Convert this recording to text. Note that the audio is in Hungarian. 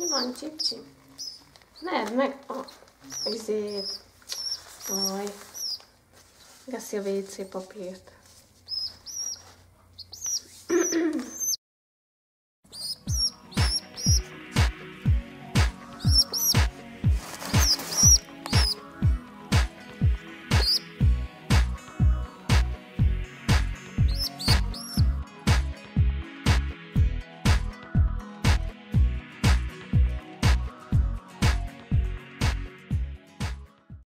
Mi van, csipcsi? Ne, meg a... Izé... Aj. Geszi a WC papírt.